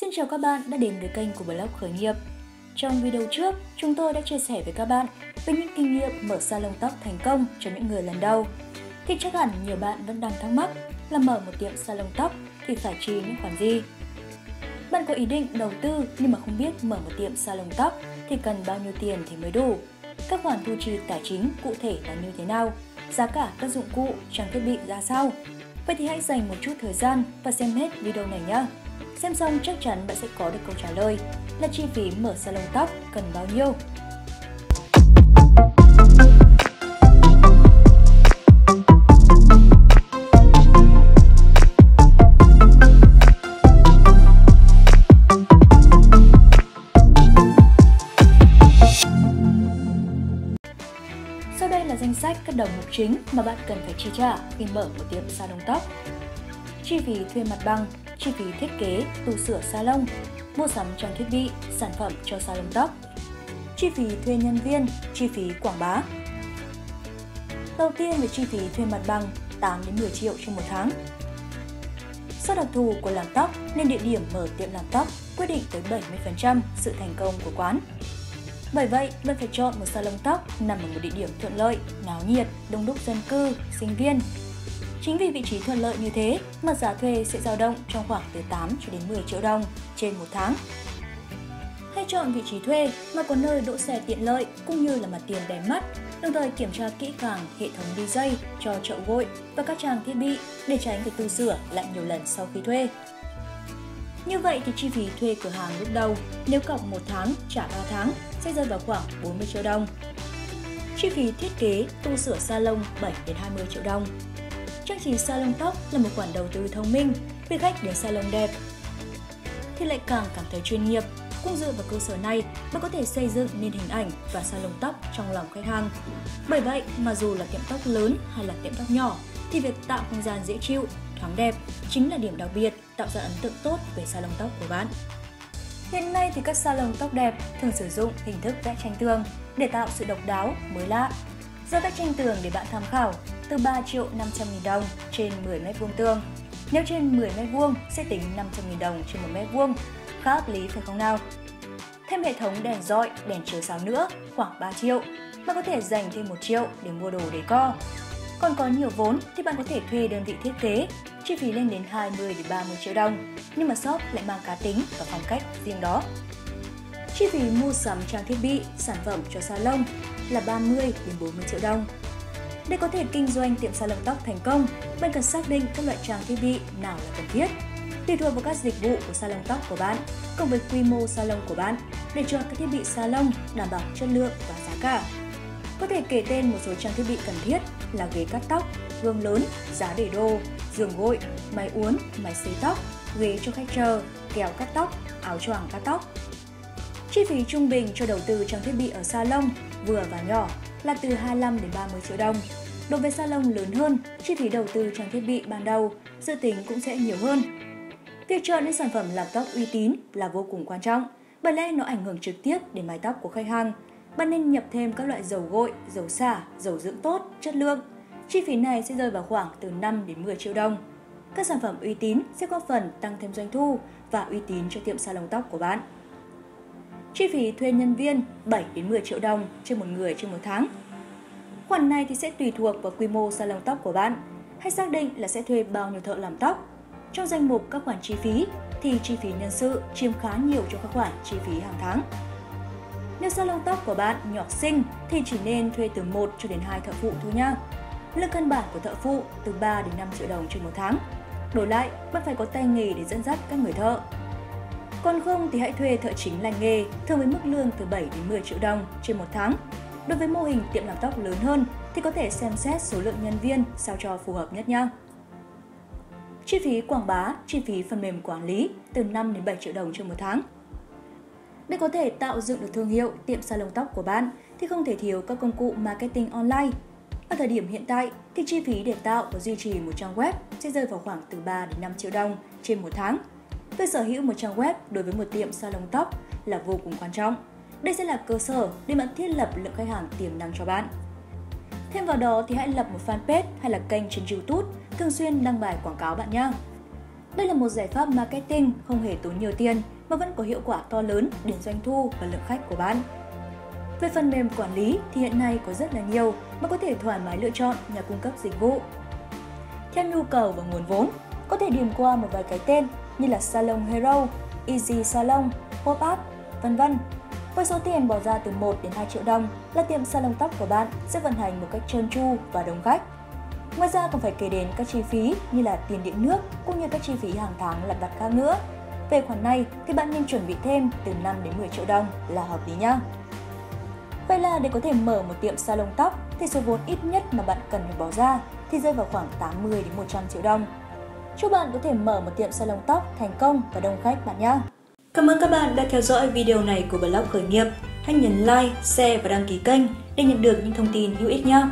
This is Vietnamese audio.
Xin chào các bạn đã đến với kênh của blog khởi nghiệp. Trong video trước, chúng tôi đã chia sẻ với các bạn về những kinh nghiệm mở salon tóc thành công cho những người lần đầu. Thì chắc hẳn nhiều bạn vẫn đang thắc mắc là mở một tiệm salon tóc thì phải chi những khoản gì? Bạn có ý định đầu tư nhưng mà không biết mở một tiệm salon tóc thì cần bao nhiêu tiền thì mới đủ? Các khoản thu chi tài chính cụ thể là như thế nào? Giá cả các dụng cụ, trang thiết bị ra sao? Vậy thì hãy dành một chút thời gian và xem hết video này nhé. Xem xong chắc chắn bạn sẽ có được câu trả lời là chi phí mở salon tóc cần bao nhiêu. Sau đây là danh sách các đầu mục chính mà bạn cần phải chi trả khi mở một tiệm salon tóc. Chi phí thuê mặt bằng, chi phí thiết kế, tu sửa salon, mua sắm trang thiết bị, sản phẩm cho salon tóc, chi phí thuê nhân viên, chi phí quảng bá. Đầu tiên về chi phí thuê mặt bằng 8 đến 10 triệu trong một tháng. Do đặc thù của làm tóc nên địa điểm mở tiệm làm tóc quyết định tới 70% sự thành công của quán. Bởi vậy, bạn phải chọn một salon tóc nằm ở một địa điểm thuận lợi, náo nhiệt, đông đúc dân cư, sinh viên. Chính vì vị trí thuận lợi như thế mà giá thuê sẽ dao động trong khoảng từ 8 cho đến 10 triệu đồng trên một tháng. Hãy chọn vị trí thuê mà có nơi đỗ xe tiện lợi cũng như là mặt tiền đẹp mắt, đồng thời kiểm tra kỹ càng hệ thống DJ cho chậu gội và các trang thiết bị để tránh phải tu sửa lại nhiều lần sau khi thuê. Như vậy thì chi phí thuê cửa hàng lúc đầu nếu cộng một tháng trả 3 tháng sẽ rơi vào khoảng 40 triệu đồng. Chi phí thiết kế, tu sửa salon 7 đến 20 triệu đồng. Trang chỉ salon tóc là một khoản đầu tư thông minh vì khách đến salon đẹp thì lại càng cảm thấy chuyên nghiệp. Cũng dựa vào cơ sở này, mà có thể xây dựng nên hình ảnh và salon tóc trong lòng khách hàng. Bởi vậy mà dù là tiệm tóc lớn hay là tiệm tóc nhỏ, thì việc tạo không gian dễ chịu, thoáng đẹp chính là điểm đặc biệt tạo ra ấn tượng tốt về salon tóc của bạn. Hiện nay thì các salon tóc đẹp thường sử dụng hình thức vẽ tranh tường để tạo sự độc đáo, mới lạ. Do vẽ tranh tường để bạn tham khảo từ 3 triệu 500 nghìn đồng trên 10 m2 tương. Nếu trên 10 m2 sẽ tính 500 nghìn đồng trên 1 m2, khá hợp lý phải không nào? Thêm hệ thống đèn dọi, đèn chiếu sáng nữa khoảng 3 triệu. Bạn có thể dành thêm 1 triệu để mua đồ để co. Còn có nhiều vốn thì bạn có thể thuê đơn vị thiết kế, chi phí lên đến 20 đến 30 triệu đồng, nhưng mà shop lại mang cá tính và phong cách riêng đó. Chi phí mua sắm trang thiết bị, sản phẩm cho salon là 30 đến 40 triệu đồng. Để có thể kinh doanh tiệm salon tóc thành công, bạn cần xác định các loại trang thiết bị nào là cần thiết. Tùy thuộc vào các dịch vụ của salon tóc của bạn, cùng với quy mô salon của bạn, để chọn các thiết bị salon đảm bảo chất lượng và giá cả. Có thể kể tên một số trang thiết bị cần thiết là ghế cắt tóc, gương lớn, giá để đồ, giường gội, máy uốn, máy sấy tóc, ghế cho khách chờ, kéo cắt tóc, áo choàng cắt tóc. Chi phí trung bình cho đầu tư trang thiết bị ở salon vừa và nhỏ là từ 25 đến 30 triệu đồng. Đối với salon lớn hơn, chi phí đầu tư trang thiết bị ban đầu dự tính cũng sẽ nhiều hơn. Việc chọn những sản phẩm làm tóc uy tín là vô cùng quan trọng, bởi lẽ nó ảnh hưởng trực tiếp đến mái tóc của khách hàng. Bạn nên nhập thêm các loại dầu gội, dầu xả, dầu dưỡng tốt, chất lượng. Chi phí này sẽ rơi vào khoảng từ 5 đến 10 triệu đồng. Các sản phẩm uy tín sẽ góp phần tăng thêm doanh thu và uy tín cho tiệm salon tóc của bạn. Chi phí thuê nhân viên 7 đến 10 triệu đồng trên một người trên một tháng. Khoản này thì sẽ tùy thuộc vào quy mô salon tóc của bạn. Hãy xác định là sẽ thuê bao nhiêu thợ làm tóc. Trong danh mục các khoản chi phí thì chi phí nhân sự chiếm khá nhiều trong các khoản chi phí hàng tháng. Nếu salon tóc của bạn nhỏ xinh thì chỉ nên thuê từ 1 cho đến 2 thợ phụ thôi nha. Lương căn bản của thợ phụ từ 3 đến 5 triệu đồng trên một tháng. Đổi lại, bạn phải có tay nghề để dẫn dắt các người thợ. Còn không thì hãy thuê thợ chính lành nghề, thường với mức lương từ 7 đến 10 triệu đồng trên một tháng. Đối với mô hình tiệm làm tóc lớn hơn thì có thể xem xét số lượng nhân viên sao cho phù hợp nhất nhé. Chi phí quảng bá, chi phí phần mềm quản lý từ 5 đến 7 triệu đồng trên một tháng. Để có thể tạo dựng được thương hiệu tiệm salon tóc của bạn thì không thể thiếu các công cụ marketing online. Ở thời điểm hiện tại thì chi phí để tạo và duy trì một trang web sẽ rơi vào khoảng từ 3 đến 5 triệu đồng trên một tháng. Việc sở hữu một trang web đối với một tiệm salon tóc là vô cùng quan trọng. Đây sẽ là cơ sở để bạn thiết lập lượng khách hàng tiềm năng cho bạn. Thêm vào đó thì hãy lập một fanpage hay là kênh trên YouTube thường xuyên đăng bài quảng cáo bạn nhé. Đây là một giải pháp marketing không hề tốn nhiều tiền mà vẫn có hiệu quả to lớn đến doanh thu và lượng khách của bạn. Về phần mềm quản lý thì hiện nay có rất là nhiều mà có thể thoải mái lựa chọn nhà cung cấp dịch vụ. Theo nhu cầu và nguồn vốn, có thể điểm qua một vài cái tên như là Salon Hero, Easy Salon, Pop-up, vân vân. Với số tiền bỏ ra từ 1 đến 2 triệu đồng là tiệm salon tóc của bạn sẽ vận hành một cách trơn tru và đông khách. Ngoài ra còn phải kể đến các chi phí như là tiền điện nước cũng như các chi phí hàng tháng lặt vặt khác nữa. Về khoản này thì bạn nên chuẩn bị thêm từ 5 đến 10 triệu đồng là hợp lý nhá. Vậy là để có thể mở một tiệm salon tóc thì số vốn ít nhất mà bạn cần phải bỏ ra thì rơi vào khoảng 80 đến 100 triệu đồng. Chúc bạn có thể mở một tiệm salon tóc thành công và đông khách bạn nhé. Cảm ơn các bạn đã theo dõi video này của blog khởi nghiệp. Hãy nhấn like, share và đăng ký kênh để nhận được những thông tin hữu ích nhé.